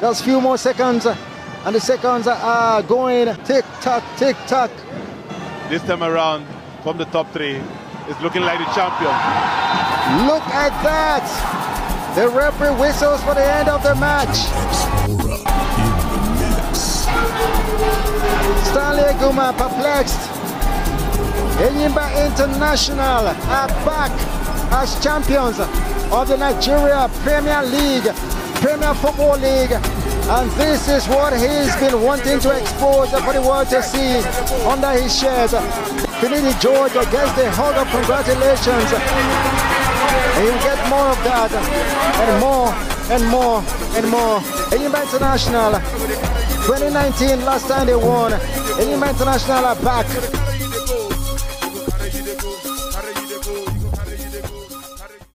Just few more seconds. And the seconds are going tick tock, tick tock. This time around, from the top three, it's looking like the champion. Look at that! The referee whistles for the end of the match. Stanley Guma perplexed. Enyimba International are back as champions of the Nigeria Premier League, Premier Football League. And this is what he's been wanting to expose for the world to see under his shirt. Finidi George gets the hug of congratulations. He'll get more of that and more and more and more. Enyimba International 2019, last time they won. Enyimba International are back.